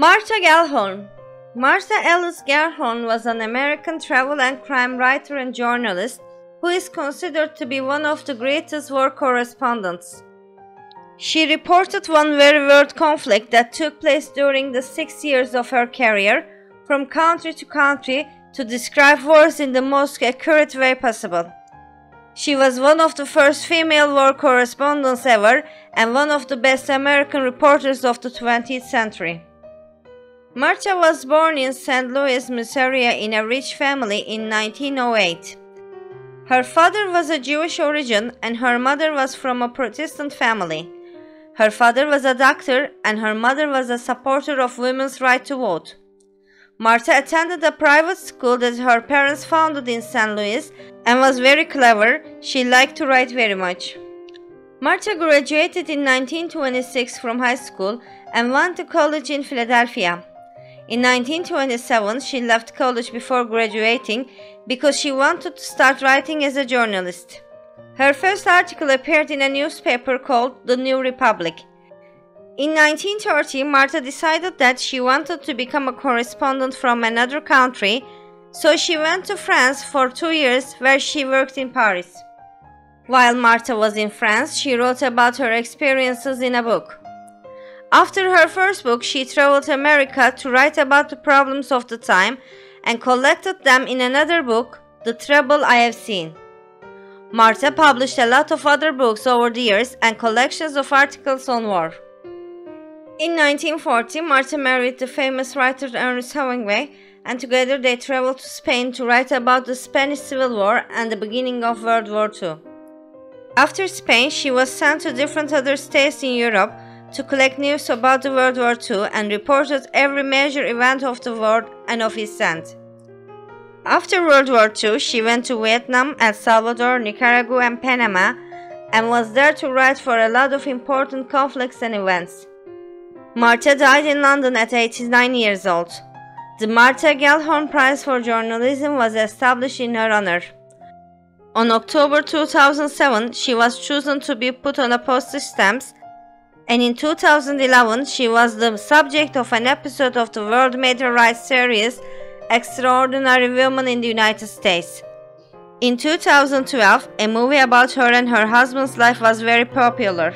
Martha Gellhorn Martha Ellis Gellhorn was an American travel and crime writer and journalist who is considered to be one of the greatest war correspondents. She reported one very world conflict that took place during the six years of her career, from country to country, to describe wars in the most accurate way possible. She was one of the first female war correspondents ever and one of the best American reporters of the 20th century. Martha was born in St. Louis, Missouri in a rich family in 1908. Her father was a Jewish origin and her mother was from a Protestant family. Her father was a doctor and her mother was a supporter of women's right to vote. Marta attended a private school that her parents founded in St. Louis and was very clever. She liked to write very much. Marta graduated in 1926 from high school and went to college in Philadelphia. In 1927, she left college before graduating because she wanted to start writing as a journalist. Her first article appeared in a newspaper called The New Republic. In 1930, Martha decided that she wanted to become a correspondent from another country, so she went to France for two years where she worked in Paris. While Martha was in France, she wrote about her experiences in a book. After her first book, she traveled to America to write about the problems of the time and collected them in another book, The Trouble I Have Seen. Martha published a lot of other books over the years and collections of articles on war. In 1940, Martha married the famous writer Ernest Hemingway, and together they traveled to Spain to write about the Spanish Civil War and the beginning of World War II. After Spain, she was sent to different other states in Europe to collect news about the World War II and reported every major event of the war and of its end. After World War II, she went to Vietnam, El Salvador, Nicaragua, and Panama, and was there to write for a lot of important conflicts and events. Martha died in London at 89 years old. The Martha Gellhorn Prize for Journalism was established in her honor. On October 2007, she was chosen to be put on a postage stamps and in 2011 she was the subject of an episode of the World Rights series Extraordinary Women in the United States. In 2012, a movie about her and her husband's life was very popular.